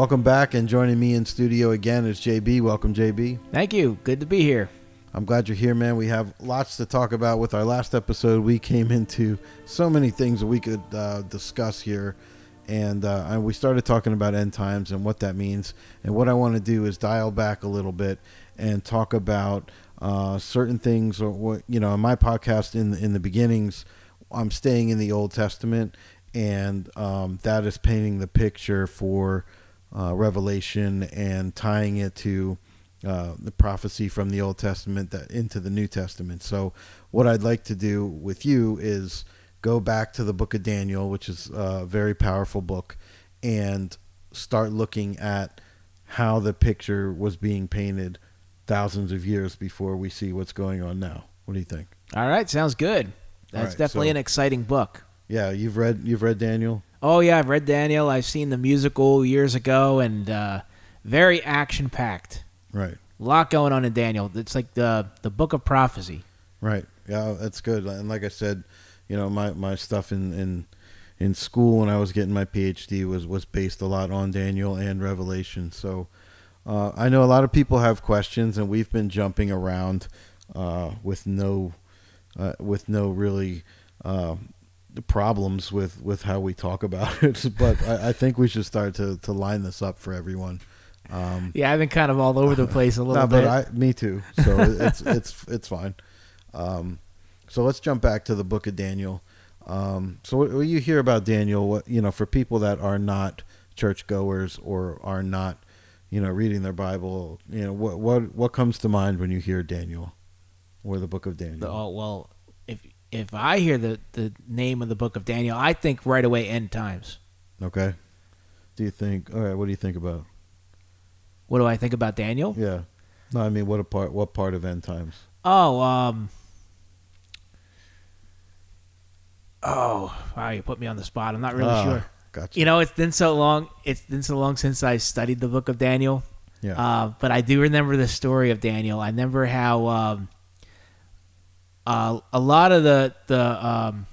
Welcome back, and joining me in studio again is JB. Welcome, JB. Thank you. Good to be here. I'm glad you're here, man. We have lots to talk about. With our last episode, we came into so many things that we could uh, discuss here, and, uh, and we started talking about end times and what that means. And what I want to do is dial back a little bit and talk about uh, certain things, or what you know, in my podcast in in the beginnings, I'm staying in the Old Testament, and um, that is painting the picture for uh, Revelation and tying it to uh, the prophecy from the Old Testament that into the New Testament. So, what I'd like to do with you is go back to the book of Daniel, which is a very powerful book, and start looking at how the picture was being painted thousands of years before we see what's going on now. What do you think? All right, sounds good. That's right, definitely so- an exciting book. Yeah, you've read you've read Daniel. Oh yeah, I've read Daniel. I've seen the musical years ago, and uh, very action packed. Right. A lot going on in Daniel. It's like the the book of prophecy. Right. Yeah, that's good. And like I said, you know, my, my stuff in, in in school when I was getting my PhD was was based a lot on Daniel and Revelation. So uh, I know a lot of people have questions, and we've been jumping around uh, with no uh, with no really uh, problems with, with how we talk about it. but I, I think we should start to, to line this up for everyone. Um, Yeah, I've been kind of all over the place a little no, bit. but I, me too. So it's it's it's fine. Um, so let's jump back to the book of Daniel. Um, so what, what you hear about Daniel, what you know, for people that are not churchgoers or are not, you know, reading their Bible, you know, what what what comes to mind when you hear Daniel, or the book of Daniel? oh well, if I hear the the name of the book of Daniel, I think right away end times. Okay. Do you think? All right. What do you think about? What do I think about Daniel? Yeah. No, I mean, what a part? What part of end times? Oh, um. Oh, wow! You put me on the spot. I'm not really Ah, sure. Gotcha. You know, it's been so long. It's been so long since I studied the book of Daniel. yeah. Uh, but I do remember the story of Daniel. I remember how um, uh, a lot of the the um,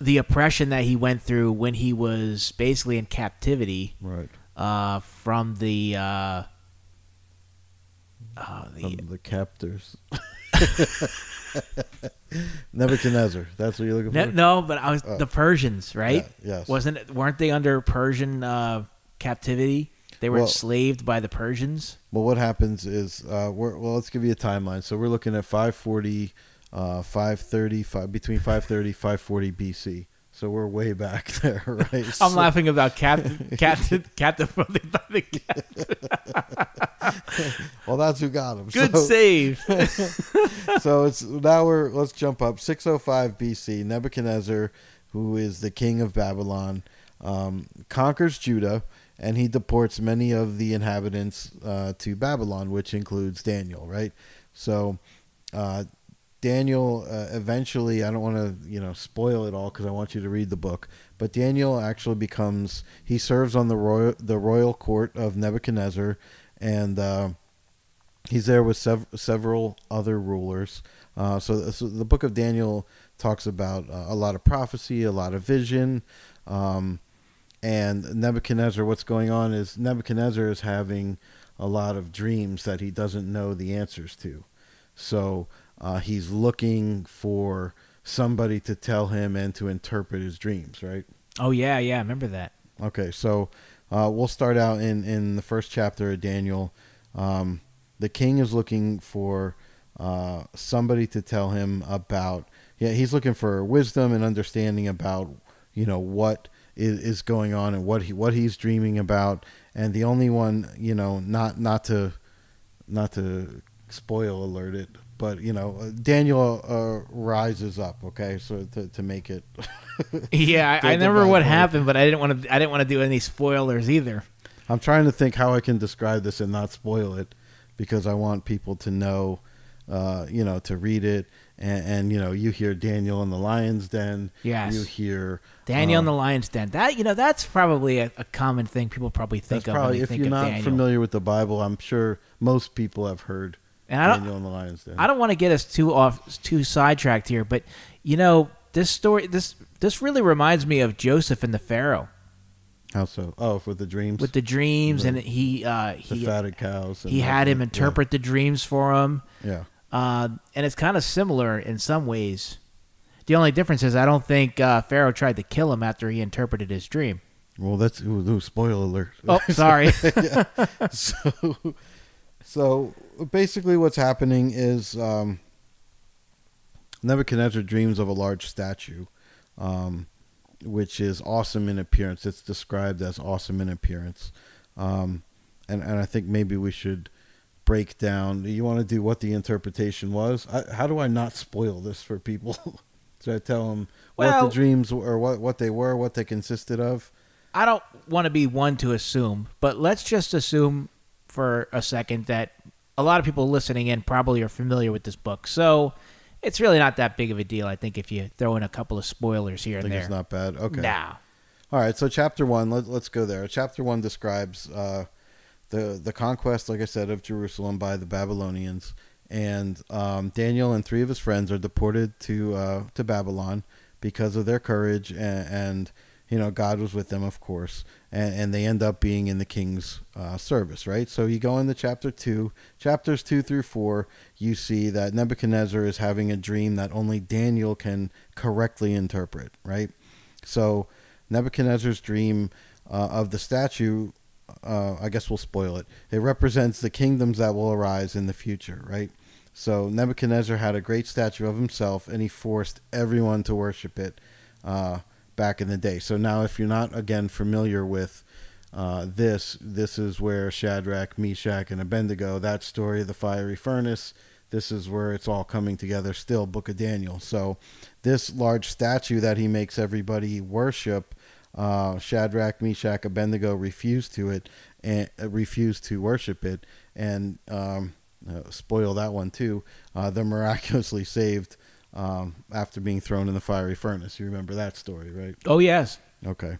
the oppression that he went through when he was basically in captivity right. uh, from the uh, uh, the From the captors. Nebuchadnezzar. That's what you're looking for. no, but I was Oh. the Persians, right? Yeah, yes. Wasn't it? Weren't they under Persian uh, captivity? They were Well- enslaved by the Persians. Well, what happens is, uh, we're, well, let's give you a timeline. So we're looking at 540, uh, 530, five, between 530, 540 BC. So we're way back there, right? I'm So- laughing about Captain Captain Captain from the, the Captain. Well, that's who got him. Good so, save. so it's now we're let's jump up 605 BC. Nebuchadnezzar, who is the king of Babylon, um, conquers Judah, and he deports many of the inhabitants uh, to Babylon, which includes Daniel. Right. So uh, Daniel uh, eventually, I don't want to you know spoil it all because I want you to read the book. But Daniel actually becomes he serves on the royal the royal court of Nebuchadnezzar, and uh, he's there with sev- several other rulers. Uh, so, so the book of Daniel talks about uh, a lot of prophecy, a lot of vision, um, and Nebuchadnezzar. What's going on is Nebuchadnezzar is having a lot of dreams that he doesn't know the answers to. So uh, he's looking for somebody to tell him and to interpret his dreams. Right. oh yeah, yeah, I remember that. Okay, so uh, we'll start out in, in the first chapter of Daniel. Um, the king is looking for uh, somebody to tell him about. Yeah, he's looking for wisdom and understanding about you know what is, is going on and what he what he's dreaming about. And the only one you know not not to not to spoil alert it, but you know Daniel uh, rises up. Okay, so to to make it. Yeah, I, I remember what happened, but I didn't want to. I didn't want to do any spoilers either. I'm trying to think how I can describe this and not spoil it because I want people to know, uh, you know, to read it. And, and, you know, you hear Daniel in the lion's den. Yes. You hear Daniel um, in the Lion's Den. That you know, that's probably a, a common thing people probably think That's of probably when they if think you're of not Daniel. familiar with the Bible, I'm sure most people have heard and I don't, Daniel in the lion's den. I don't want to get us too off, too sidetracked here, but you know, this story, this this really reminds me of Joseph and the Pharaoh. How so? Oh, with the dreams, with the dreams, The- and he uh, the he fatted cows. and he the- had him yeah, interpret the dreams for him, Yeah. Uh, and it's kind of similar in some ways. The only difference is I don't think uh, Pharaoh tried to kill him after he interpreted his dream. Well, that's ooh, ooh, spoiler alert. Oh, sorry. so, so basically, what's happening is um, Nebuchadnezzar dreams of a large statue, um, which is awesome in appearance. It's described as awesome in appearance, um, and and I think maybe we should break down. You want to do what the interpretation was? I, how do I not spoil this for people? Should I tell them what the dreams or what what they were, what they consisted of? I don't want to be one to assume, but let's just assume for a second that a lot of people listening in probably are familiar with this book. So it's really not that big of a deal, I think, if you throw in a couple of spoilers here I and there. it's not bad. Okay. Now. All right, so chapter one, let, let's go there. Chapter one describes uh, the the conquest, like I said, of Jerusalem by the Babylonians, and um, Daniel and three of his friends are deported to uh, to Babylon because of their courage, and, and you know God was with them, of course, and, and they end up being in the king's uh, service, right? So you go into chapter two, chapters two through four, you see that Nebuchadnezzar is having a dream that only Daniel can correctly interpret, right? So Nebuchadnezzar's dream uh, of the statue, uh, I guess we'll spoil it. It represents the kingdoms that will arise in the future, right? So Nebuchadnezzar had a great statue of himself, and he forced everyone to worship it uh, back in the day. So now, if you're not again familiar with uh, this, this is where Shadrach, Meshach, and Abednego. That story of the fiery furnace. This is where it's all coming together. Still, Book of Daniel. So this large statue that he makes everybody worship, uh, Shadrach, Meshach, Abednego refused to it and uh, refused to worship it, and um, uh, spoil that one too. Uh, they're miraculously saved um, after being thrown in the fiery furnace. You remember that story, right? Oh, yes. Okay.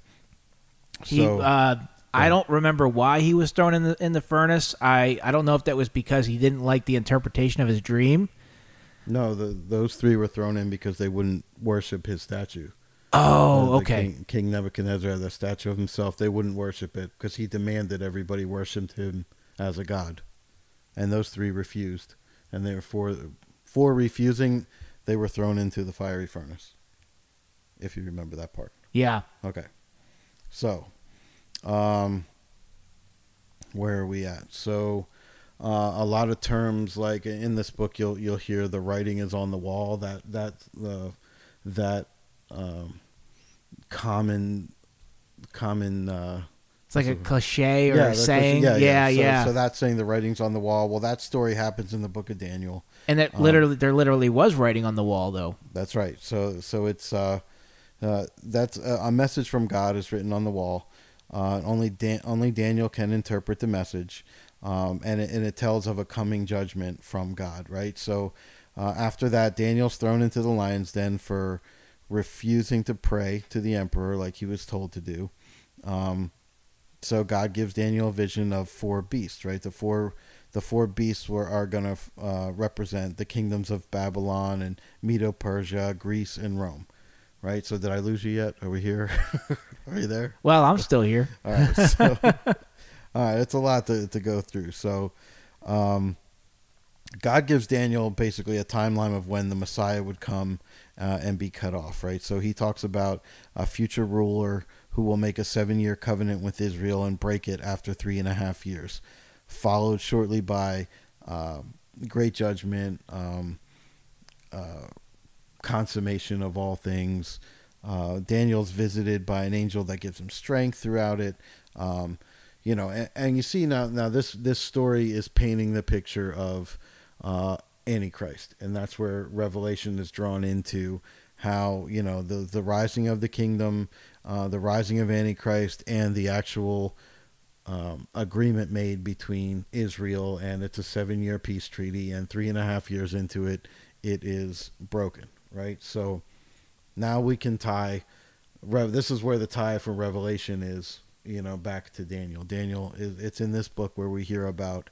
He, So uh, I don't remember why he was thrown in the in the furnace. I, I don't know if that was because he didn't like the interpretation of his dream. no, the, those three were thrown in because they wouldn't worship his statue. Oh, Uh, okay. King, King Nebuchadnezzar had a statue of himself. They wouldn't worship it because he demanded everybody worshipped him as a god, and those three refused. And therefore, for refusing, they were thrown into the fiery furnace. If you remember that part. Yeah. Okay. So, um, where are we at? So, uh, a lot of terms like in this book, you'll you'll hear the writing is on the wall. That that the that um, common common. Uh, It's like a cliche or yeah, a saying. Yeah, So, yeah. So that's saying the writing's on the wall. Well, that story happens in the book of Daniel. and that um, literally, there literally was writing on the wall, though. That's right. So so it's uh, uh, that's a, a message from God is written on the wall. Uh, only Dan- only Daniel can interpret the message, um, and it, and it tells of a coming judgment from God. Right. So uh, after that, Daniel's thrown into the lions' den for refusing to pray to the emperor like he was told to do. Um, so God gives Daniel a vision of four beasts. Right. The four the four beasts were, are going to uh, represent the kingdoms of Babylon and Medo Persia, Greece, and Rome. Right. So did I lose you yet? Are we here? are you there? Well, I'm still here. All right. So, all right. It's a lot to, to go through. So, um, God gives Daniel basically a timeline of when the Messiah would come uh, and be cut off, right? So he talks about a future ruler who will make a seven year covenant with Israel and break it after three and a half years, followed shortly by um great judgment, um, uh, consummation of all things. Uh, Daniel's visited by an angel that gives him strength throughout it. Um, you know, and, and you see now, now this this story is painting the picture of uh, Antichrist, and that's where Revelation is drawn into how you know the the rising of the kingdom, uh, the rising of Antichrist, and the actual um, agreement made between Israel, and it's a seven year peace treaty, and three and a half years into it, it is broken, right? So now we can tie. This is where the tie from Revelation is, you know, back to Daniel. Daniel is it's in this book where we hear about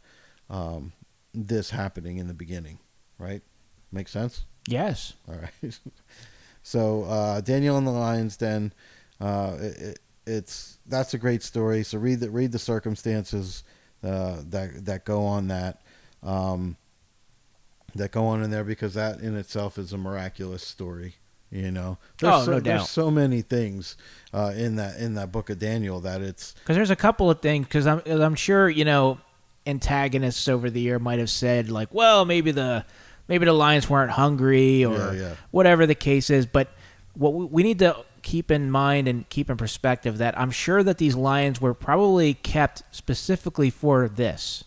um, this happening in the beginning, right? Make sense? Yes. All right. so uh, Daniel and the lion's den. Uh, it, it- it's that's a great story. So read the read the circumstances uh, that that go on that um, that go on in there because that in itself is a miraculous story. You know, there's Oh, so, no there's so many things uh, in that in that book of Daniel that it's Because there's a couple of things. Because I'm I'm sure you know antagonists over the year might have said like, well, maybe the maybe the lions weren't hungry or Yeah, yeah. whatever the case is. But what we, we need to keep in mind and keep in perspective that I'm sure that these lions were probably kept specifically for this,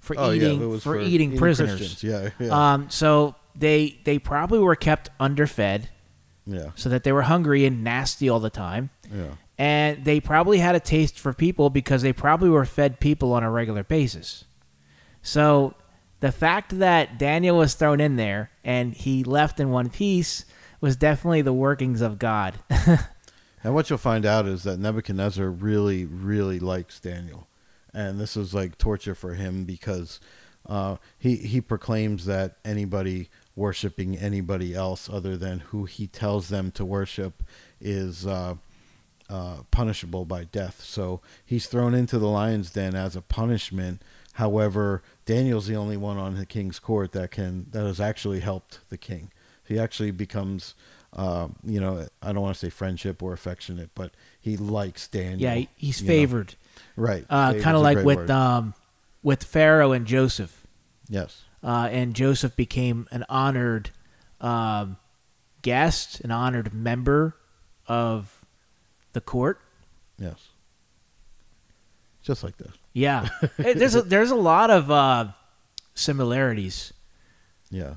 for oh eating it was for, eating, prisoners. Christians. Yeah, yeah, Um, so they they probably were kept underfed yeah, so that they were hungry and nasty all the time yeah. and they probably had a taste for people because they probably were fed people on a regular basis. So the fact that Daniel was thrown in there and he left in one piece was definitely the workings of God. And what you'll find out is that Nebuchadnezzar really, really likes Daniel, and this is like torture for him because uh, he he proclaims that anybody worshiping anybody else other than who he tells them to worship is uh, uh, punishable by death. So he's thrown into the lion's den as a punishment. However, Daniel's the only one on the king's court that can that has actually helped the king. He actually becomes, uh, you know, I don't want to say friendship or affectionate, but he likes Daniel. yeah, he's you know. favored, right? uh, kind of like with um, with Pharaoh and Joseph. yes, Uh, and Joseph became an honored um, guest, an honored member of the court. yes, just like this. Yeah, there's a, there's a lot of uh, similarities. Yeah.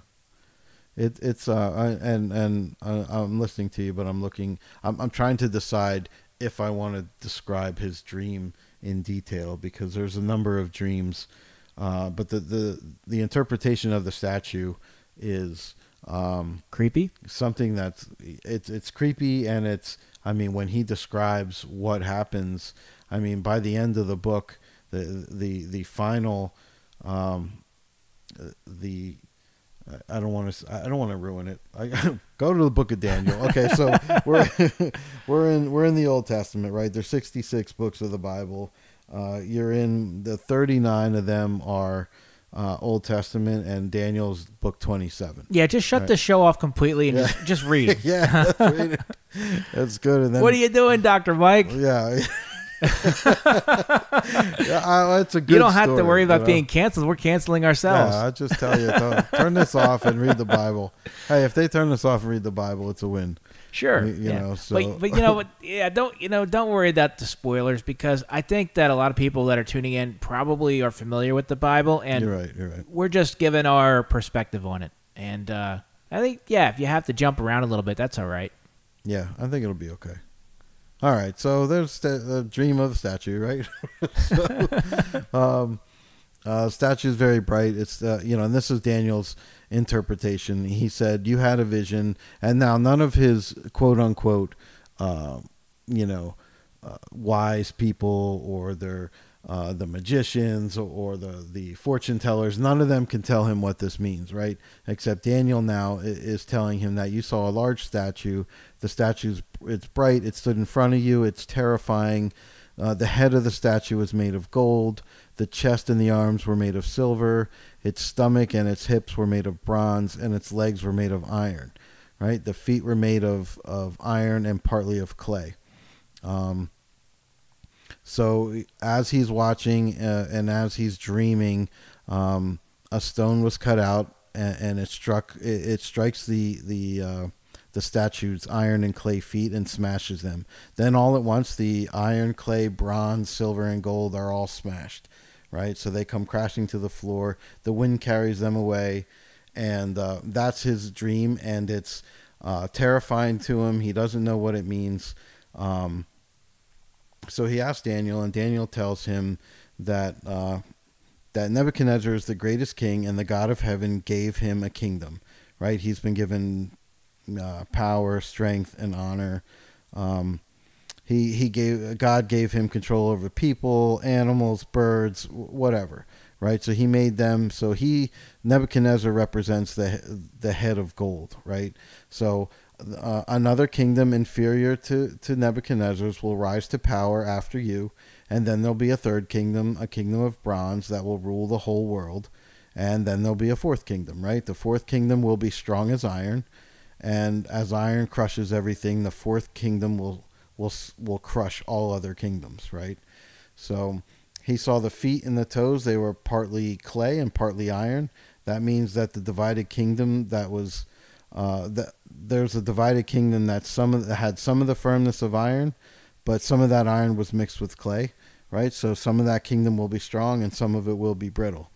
It, it's uh I, and and uh, I'm listening to you, but I'm looking. I'm I'm trying to decide if I want to describe his dream in detail because there's a number of dreams, uh, but the the the interpretation of the statue is um, Creepy. something that's it's it's creepy and it's I mean when he describes what happens I mean by the end of the book the the the final um the I don't want to I don't want to ruin it. I go to the book of Daniel. Okay, so we're we're in we're in the Old Testament, right? There's 66 books of the Bible. Uh, you're in the 39 of them are uh, Old Testament and Daniel's book 27. Yeah, just shut Right. the show off completely and Yeah. just, just read. yeah, that's, right. That's good. And then what are you doing, Doctor Myke? Yeah. yeah, it's a good. You don't have to worry about you know? being canceled. We're canceling ourselves. Yeah, I just tell you, turn this off and read the Bible. Hey, if they turn this off and read the Bible, it's a win. Sure. You- you yeah. know, so- but but you know what? Yeah, don't you know? Don't worry about the spoilers because I think that a lot of people that are tuning in probably are familiar with the Bible, and you're right. You're right. we're just giving our perspective on it. And uh, I think yeah, if you have to jump around a little bit, that's all right. Yeah, I think it'll be okay. All right, so there's the, the dream of the statue, right? so, um, uh, statue is very bright. It's uh, you know, and this is Daniel's interpretation. He said, "You had a vision," and now none of his quote unquote, uh, you know, uh, wise people or their uh, the magicians or the the fortune tellers. None of them can tell him what this means, right? Except Daniel now is telling him that you saw a large statue. The statue's it's bright. It stood in front of you. It's terrifying. Uh, the head of the statue was made of gold. The chest and the arms were made of silver. Its stomach and its hips were made of bronze, and its legs were made of iron. Right. The feet were made of of iron and partly of clay. Um, so as he's watching uh, and as he's dreaming, um, a stone was cut out and, and it struck. It, it strikes the the uh, the statue's iron and clay feet and smashes them. Then all at once, the iron, clay, bronze, silver, and gold are all smashed. Right, so they come crashing to the floor. The wind carries them away, and uh, that's his dream. And it's uh, terrifying to him. He doesn't know what it means. Um, so he asks Daniel, and Daniel tells him that uh, that Nebuchadnezzar is the greatest king, and the God of heaven gave him a kingdom. Right? He's been given uh, power, strength, and honor. Um, he he gave God gave him control over people, animals, birds, whatever. Right? So he made them. So he Nebuchadnezzar represents the the head of gold. Right? So uh, another kingdom inferior to, to Nebuchadnezzar's will rise to power after you, and then there'll be a third kingdom, a kingdom of bronze that will rule the whole world, and then there'll be a fourth kingdom, right? The fourth kingdom will be strong as iron, and as iron crushes everything, the fourth kingdom will will will crush all other kingdoms, right? So he saw the feet and the toes; they were partly clay and partly iron. That means that the divided kingdom that was uh, that there's a divided kingdom that some of, that had some of the firmness of iron, but some of that iron was mixed with clay, right? So some of that kingdom will be strong and some of it will be brittle.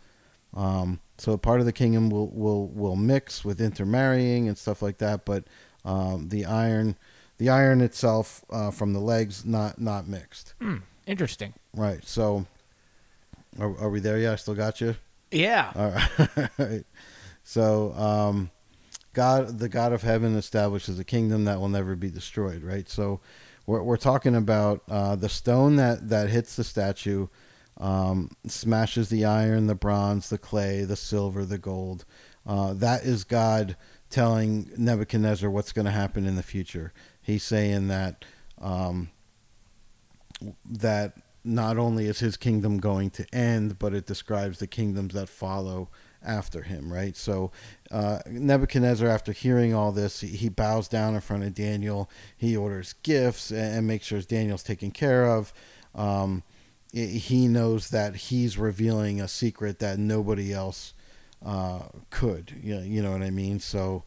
Um, so part of the kingdom will will will mix with intermarrying and stuff like that, but um, the iron, the iron itself uh, from the legs not not mixed. Hmm, interesting. Right. So, are, are we there? Yeah, I still got you. Yeah. All right. So, um, God, the God of heaven, establishes a kingdom that will never be destroyed. Right. So, we're we're talking about uh, the stone that that hits the statue, um, smashes the iron, the bronze, the clay, the silver, the gold. Uh, that is God telling Nebuchadnezzar what's going to happen in the future. He's saying that um, that not only is his kingdom going to end, but it describes the kingdoms that follow after him, right? So uh, Nebuchadnezzar, after hearing all this, he bows down in front of Daniel. He orders gifts and makes sure Daniel's taken care of. Um, he knows that he's revealing a secret that nobody else uh, could. You know, you know what I mean? So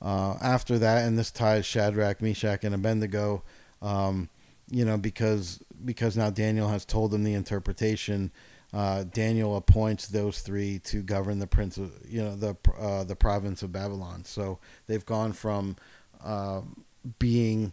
uh, after that, and this ties Shadrach, Meshach, and Abednego, um, you know, because because now Daniel has told them the interpretation uh, Daniel appoints those three to govern the prince of you know the uh, the province of Babylon. So they've gone from uh, being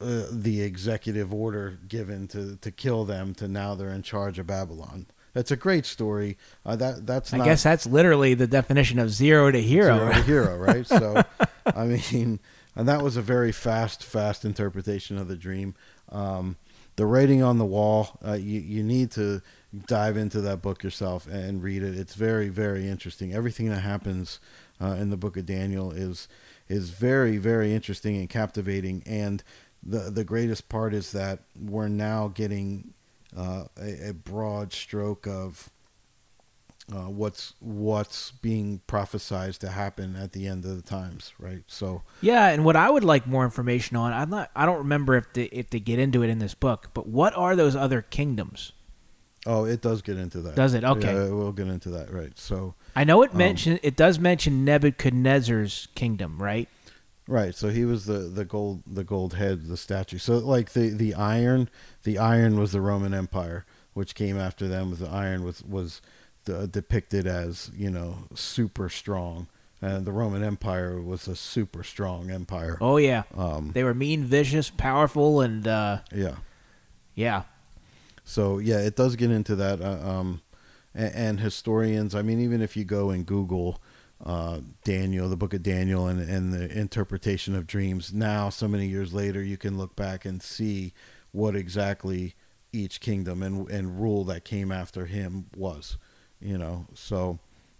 uh, the executive order given to to kill them to now they're in charge of Babylon. That's a great story. Uh, that that's I guess that's literally the definition of zero to hero. Zero to hero, right? so, I mean, and that was a very fast, fast interpretation of the dream. Um, the writing on the wall, uh, you you need to dive into that book yourself and read it. It's very, very interesting. Everything that happens uh, in the book of Daniel is is very, very interesting and captivating. And the the greatest part is that we're now getting uh, a, a, broad stroke of uh, what's what's being prophesied to happen at the end of the times, right? So yeah, and what I would like more information on, I'm not, I don't remember if they if they get into it in this book, but what are those other kingdoms? Oh, it does get into that. Does it? Okay. Yeah, we'll get into that. Right. So I know it um, it does mention Nebuchadnezzar's kingdom, right? Right. So he was the, the gold the gold head, the statue. So like the, the iron, the iron was the Roman Empire, which came after them. The iron was was the, depicted as you know super strong, and the Roman Empire was a super strong empire. Oh yeah. Um, they were mean, vicious, powerful, and uh, yeah, yeah. So yeah, it does get into that. Uh, um, and, and, historians, I mean, even if you go and Google uh, Daniel, the book of Daniel, and and the interpretation of dreams, now so many years later, you can look back and see what exactly each kingdom and and rule that came after him was. You know, so.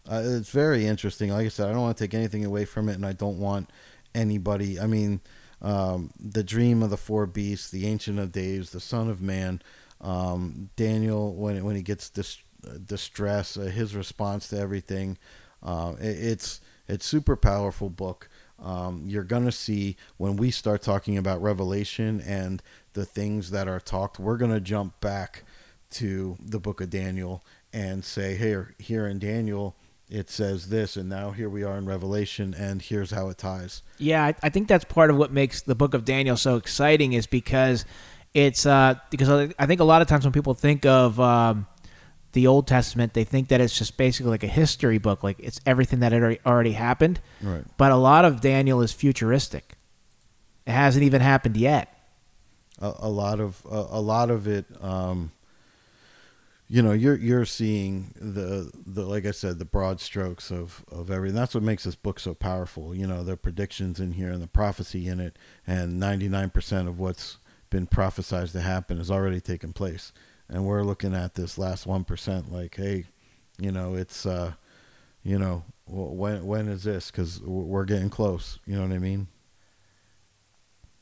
Uh, it's very interesting. Like I said, I don't want to take anything away from it, and I don't want anybody. I mean, um, the dream of the four beasts, the Ancient of Days, the Son of Man. Um, Daniel, when when he gets dis- distress, uh, his response to everything, uh, it, it's it's super powerful book. Um, you're gonna see when we start talking about Revelation and the things that are talked, we're gonna jump back to the book of Daniel and say, here here in Daniel it says this and now here we are in revelation and here's how it ties yeah I, I, think that's part of what makes the book of daniel so exciting is because it's uh, because I think a lot of times when people think of um, the Old Testament, they think that it's just basically like a history book, like it's everything that had already happened. Right. But a lot of Daniel is futuristic. It hasn't even happened yet. A, a lot of a, a, lot of it. Um, you know, you're you're seeing the the like I said, the broad strokes of of everything. That's what makes this book so powerful. You know, the predictions in here and the prophecy in it, and ninety nine percent of what's been prophesied to happen has already taken place. And we're looking at this last 1% like, hey, you know, it's, uh, you know, when when is this? Because we're getting close. You know what I mean?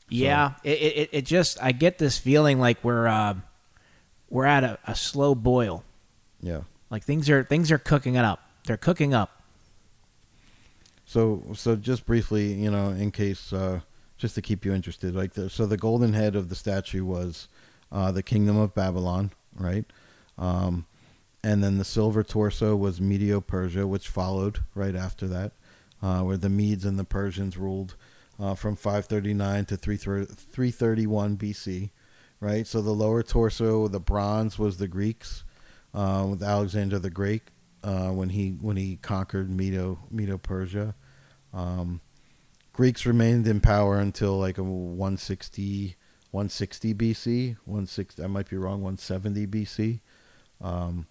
Yeah, it, it it just I get this feeling like we're uh, we're at a, a slow boil. Yeah. Like things are things are cooking it up. They're cooking up. So so just briefly, you know, in case uh, just to keep you interested, like the, so the golden head of the statue was uh, the kingdom of Babylon, right? Um, and then the silver torso was Medo Persia, which followed right after that, uh, where the Medes and the Persians ruled uh, from 539 to 331 BC, right? So the lower torso, the bronze, was the Greeks uh, with Alexander the Great uh, when he when he conquered Medo Medo Persia. Um, Greeks remained in power until like a 160 160 BC, 160 I might be wrong, 170 BC. Um,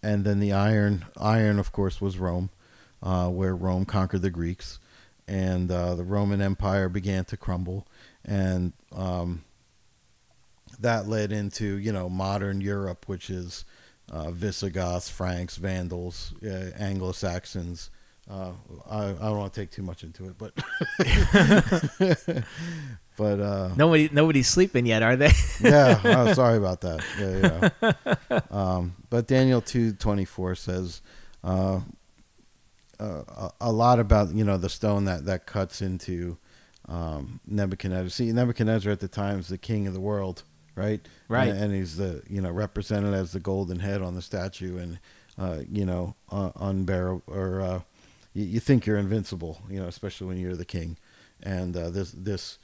and then the iron iron of course was Rome, uh, where Rome conquered the Greeks, and uh, the Roman Empire began to crumble, and um, that led into you know modern Europe, which is uh, Visigoths, Franks, Vandals, uh, Anglo Saxons. Uh, I, I don't want to take too much into it, but but uh, nobody nobody's sleeping yet, are they? yeah, oh, sorry about that. Yeah, yeah. Um, but Daniel two twenty four says uh, uh, a, a lot about you know the stone that that cuts into um, Nebuchadnezzar. See, Nebuchadnezzar at the time is the king of the world, right? Right. And, and he's the you know represented as the golden head on the statue, and uh, you know uh, unbearable or uh, you, you think you're invincible, you know, especially when you're the king. And uh, this this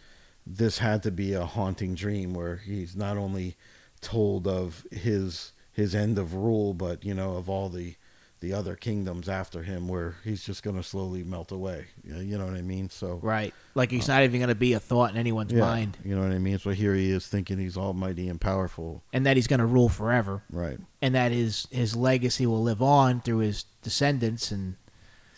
this had to be a haunting dream where he's not only told of his his end of rule, but you know of all the the other kingdoms after him, where he's just going to slowly melt away. You know what I mean? So right, like he's uh, not even going to be a thought in anyone's yeah, mind. You know what I mean? So here he is thinking he's almighty and powerful, and that he's going to rule forever. Right, and that his his legacy will live on through his descendants and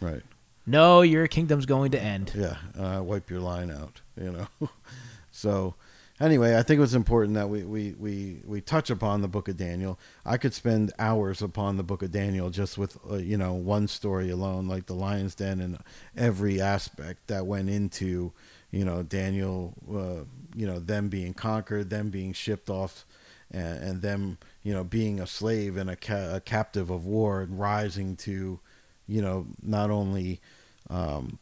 right. No, your kingdom's going to end. Yeah, uh, wipe your line out. You know. so, anyway, I think it was important that we, we, we, we touch upon the Book of Daniel. I could spend hours upon the Book of Daniel just with uh, you know one story alone, like the lion's den and every aspect that went into you know Daniel. Uh, you know them being conquered, them being shipped off, and, and them you know being a slave and a, ca- a captive of war and rising to you know, not only um,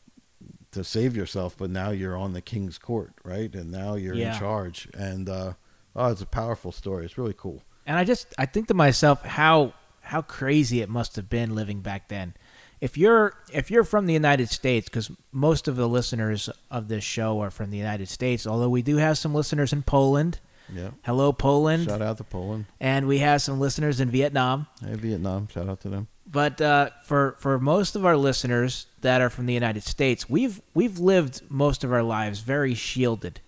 to save yourself, but now you're on the king's court, right? And now you're yeah. in charge. And uh, oh, it's a powerful story. It's really cool. And I just I think to myself how how crazy it must have been living back then. If you're if you're from the United States, because most of the listeners of this show are from the United States, although we do have some listeners in Poland. Yeah. Hello, Poland. Shout out to Poland. And we have some listeners in Vietnam. Hey, Vietnam. Shout out to them. But uh, for for most of our listeners that are from the United States, we've we've lived most of our lives very shielded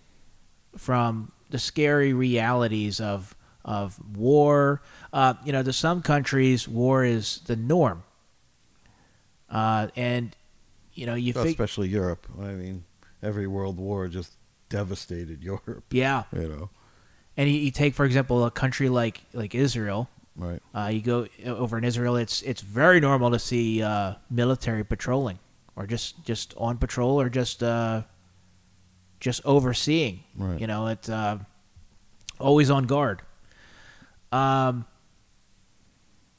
from the scary realities of of war. Uh, you know, to some countries, war is the norm. Uh, and you know, you think, especially Europe. I mean, every world war just devastated Europe. Yeah, you know. And you, you take, for example, a country like like Israel Right. Uh, you go over in Israel, it's it's very normal to see uh, military patrolling, or just just on patrol, or just uh, just overseeing. Right. You know, it's uh, always on guard. Um,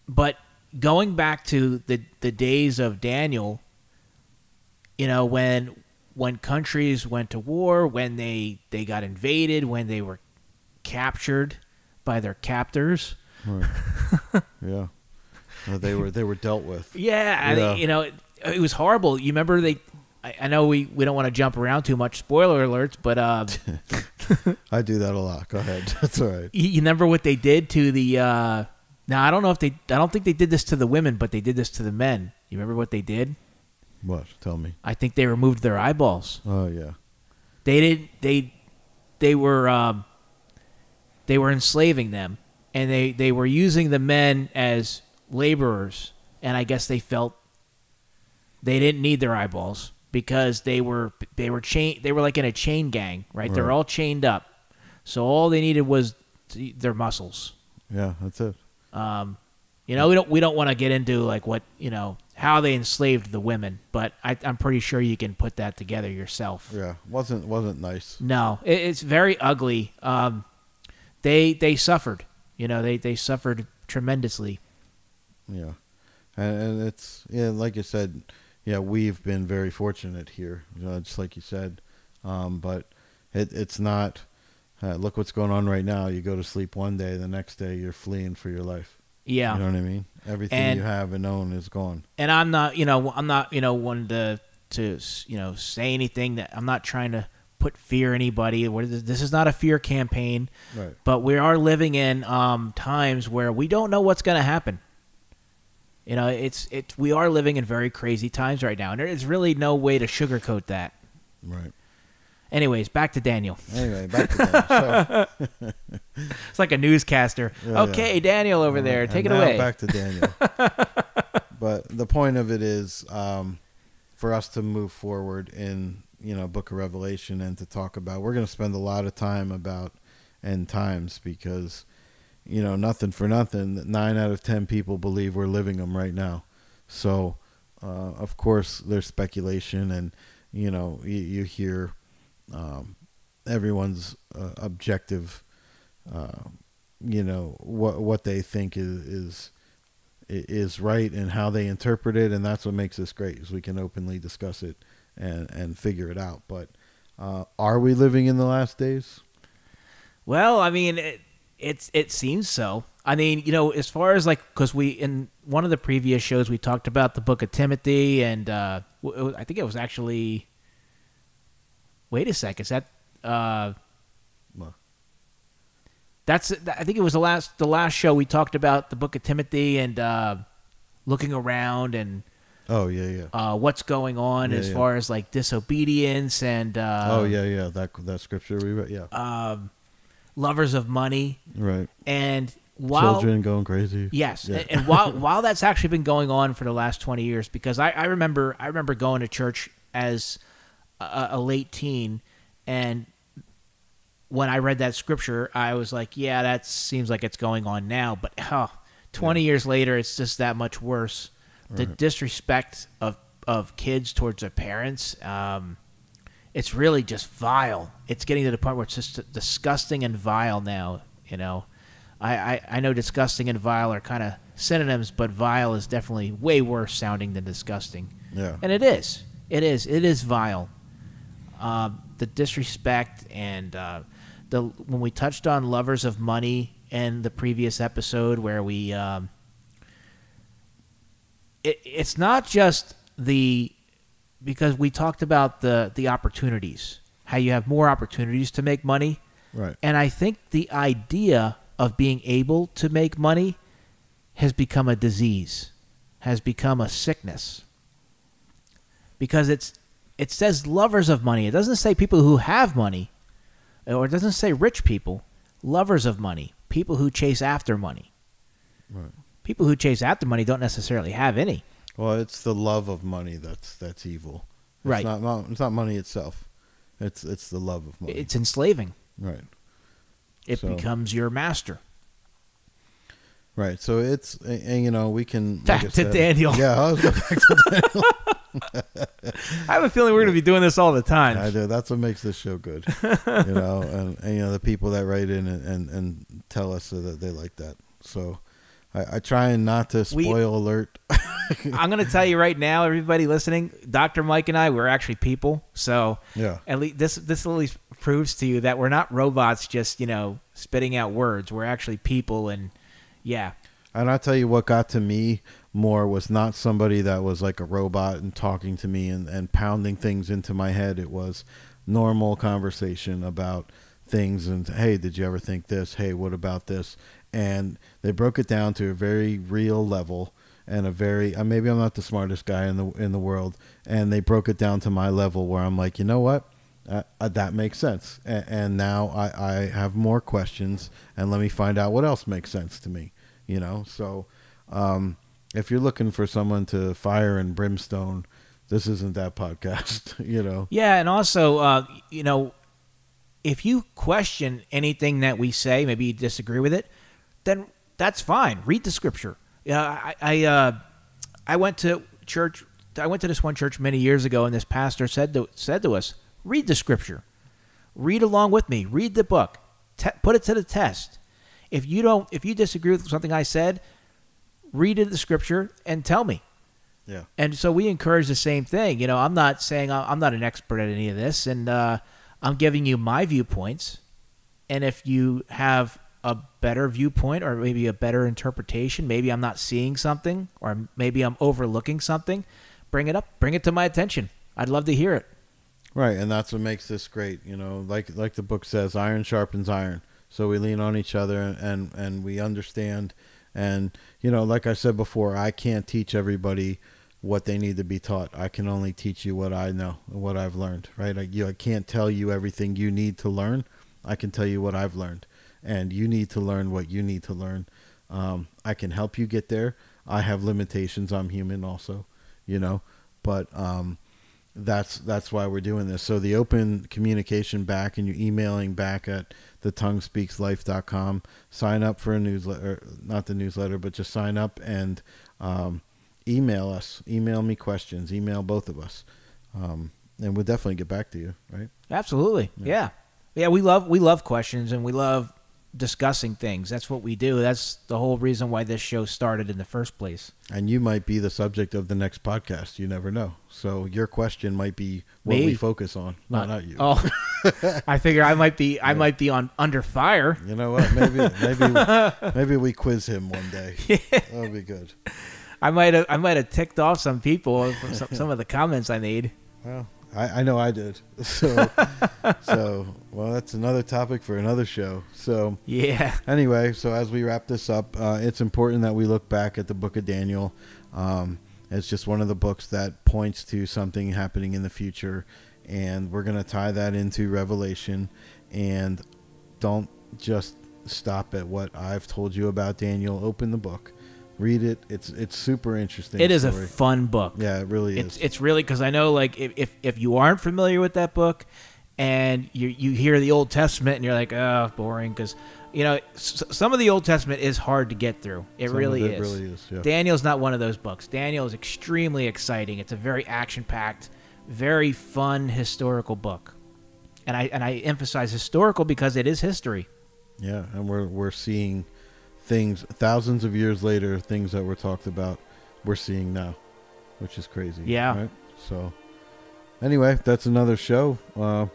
but going back to the the days of Daniel, you know, when when countries went to war, when they they got invaded, when they were captured by their captors Right. yeah. They were they were dealt with. Yeah, yeah. you know, it, it, was horrible. You remember they? I, I, know we, we don't want to jump around too much. Spoiler alerts, but uh, I do that a lot. Go ahead. That's all right. You, you remember what they did to the? Uh, now I don't know if they. I don't think they did this to the women, but they did this to the men. You remember what they did? What? Tell me. I think they removed their eyeballs. Oh yeah. They didn't. They they were um, they were enslaving them and they they were using the men as laborers, and I guess they felt they didn't need their eyeballs because they were they were chain they were like in a chain gang, right? right. They're all chained up, so all they needed was their muscles. Yeah, that's it. Um, you know, we don't we don't want to get into like what you know how they enslaved the women, but I, I'm pretty sure you can put that together yourself. Yeah, wasn't wasn't nice. No, it, it's very ugly. Um, they they suffered. You know, they they suffered tremendously. Yeah, and, and it's yeah, like you said, yeah, we've been very fortunate here, uh, just like you said. Um, but it it's not. Uh, look what's going on right now. You go to sleep one day, the next day you're fleeing for your life. Yeah, You know what I mean? Everything And- you have and own is gone. and I'm not, you know, I'm not, you know, one to to you know say anything that I'm not trying to put fear anybody. This is not a fear campaign, Right. but we are living in um, times where we don't know what's going to happen. You know, it's it. We are living in very crazy times right now, and there is really no way to sugarcoat that. Right. Anyways, back to Daniel. Anyway, back to. So, It's like a newscaster. Yeah, okay, Daniel over there, and take it now away. Back to Daniel. but the point of it is um, for us to move forward in you know Book of Revelation and to talk about. We're going to spend a lot of time about end times because you know nothing for nothing. Nine out of ten people believe we're living them right now. So uh, of course there's speculation and you know you, you hear um, everyone's uh, objective uh, you know what what they think is is is right and how they interpret it and that's what makes this great is we can openly discuss it and and figure it out but uh, are we living in the last days Well, I mean, it, it's it seems so. I mean, you know, as far as like, because we in one of the previous shows we talked about the book of Timothy, and uh, I think it was actually. Wait a sec, is that? Uh, What? that's I think it was the last the last show we talked about the book of Timothy and uh, looking around and oh yeah yeah uh, what's going on Yeah, as yeah. far as like disobedience and uh, oh yeah yeah that that scripture we read yeah um, lovers of money right and while children going crazy Yes, Yeah. and, and while while that's actually been going on for the last twenty years, because I, I remember I remember going to church as a, a late teen, and when I read that scripture, I was like, yeah, that seems like it's going on now. But oh, 20 years later, it's just that much worse. The disrespect of of kids towards their parents, um, it's really just vile. It's getting to the point where it's just disgusting and vile now. You know, I I, I know disgusting and vile are kind of synonyms, but vile is definitely way worse sounding than disgusting. yeah And it is. It is. It is vile. Uh, the disrespect and uh, the when we touched on lovers of money in the previous episode, where we, um, it, it's not just the because we talked about the the opportunities, how you have more opportunities to make money, right and I think the idea of being able to make money has become a disease, has become a sickness. Because it's it says lovers of money. It doesn't say people who have money, or it doesn't say rich people. Lovers of money, people who chase after money. Right. People who chase after money don't necessarily have any. well it's the love of money that's that's evil it's Right. not, not it's not money itself it's it's the love of money It's enslaving. right It So- becomes your master. Right. So it's and, and, you know we can Back I to said- Daniel. Yeah, I was back to Daniel. I have a feeling we're going to be doing this all the time. I do. That's what makes this show good. you know, and, and you know the people that write in and, and, and tell us that they like that. So I, I try and not to We- spoil alert. I'm going to tell you right now, everybody listening, Dr. Myke and I, we're actually people. So yeah. at least this this at least proves to you that we're not robots just, you know, spitting out words. We're actually people and yeah. And I tell you what got to me more was not somebody that was like a robot and talking to me and, and pounding things into my head. It was normal conversation about things and hey, did you ever think this? Hey, what about this? And they broke it down to a very real level and a very uh, maybe I'm not the smartest guy in the in the world and they broke it down to my level where I'm like, you know what? Uh, uh, that makes sense. And, and now I, I have more questions and let me find out what else makes sense to me you know so um, if you're looking for someone to fire and brimstone this isn't that podcast you know Yeah, and also uh, you know, if you question anything that we say, maybe you disagree with it, then that's fine. Read the scripture. Yeah, I I uh, I went to church. I went to this one church many years ago, and this pastor said to said to us, "Read the scripture, read along with me, read the book, Te- put it to the test. If you don't, if you disagree with something I said, read the scripture and tell me." Yeah. And so we encourage the same thing. You know, I'm not saying I'm not an expert at any of this, and uh, I'm giving you my viewpoints. And if you have a better viewpoint or maybe a better interpretation, maybe I'm not seeing something or maybe I'm overlooking something, bring it up, bring it to my attention. I'd love to hear it. Right, and that's what makes this great. You know, like like the book says, iron sharpens iron. So we lean on each other and and we understand. And you know, like I said before, I can't teach everybody what they need to be taught. I can only teach you what I know what I've learned. Right? I, you, I can't tell you everything you need to learn. I can tell you what I've learned, and you need to learn what you need to learn. Um, I can help you get there. I have limitations. I'm human, also. You know, but um, that's that's why we're doing this. So the open communication back and you emailing back at the tonguespeakslife.com. Sign up for a newsletter, not the newsletter, but just sign up and um, email us. Email me questions. Email both of us, um, and we'll definitely get back to you. Right? Absolutely. Yeah. Yeah. yeah. we love we love questions and we love discussing things. That's what we do. That's the whole reason why this show started in the first place. And you might be the subject of the next podcast. You never know. So your question might be what Me? we focus on. No, not you. Oh, I figure I might be I might be on under fire. You know what? Maybe maybe maybe we quiz him one day. Yeah. That would be good. I might have I might have ticked off some people from some, some of the comments I made. Well, I, I know I did. So so well, that's another topic for another show. So Yeah. anyway, so as we wrap this up, uh, it's important that we look back at the Book of Daniel. Um, it's just one of the books that points to something happening in the future, and we're gonna tie that into Revelation. And don't just stop at what I've told you about Daniel. Open the book, read it. It's it's super interesting. It is a fun book. yeah, it really It's is. it's really because I know like if, if you aren't familiar with that book, and you you hear the Old Testament and you're like oh boring because you know s- some of the Old Testament is hard to get through. It Some really it is. really is, yeah. Daniel's not one of those books. Daniel is extremely exciting. It's a very action packed, very fun historical book, and I and I emphasize historical because it is history. Yeah, and we're we're seeing things thousands of years later, things that were talked about, we're seeing now, which is crazy. Yeah. Right? So, anyway, that's another show. Uh,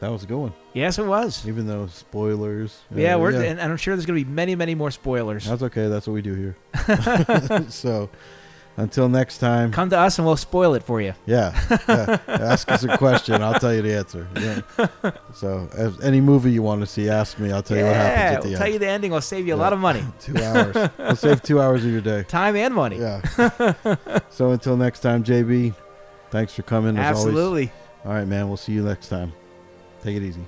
that was a good one, Yes, it was. even though spoilers. Yeah, uh, we're And, and I'm sure there's gonna be many many more spoilers. That's okay. That's what we do here. so, until next time. Come to us and we'll spoil it for you. Yeah, yeah. Ask us a question. I'll tell you the answer. Yeah. So, as any movie you want to see, ask me. I'll tell you what happens yeah, at the we'll end. tell you the ending. We'll save you a lot of money, two hours. we'll save two hours of your day. time and money. Yeah. so until next time, JB, thanks for coming. As Absolutely. Always. All right, man. We'll see you next time. Take it easy.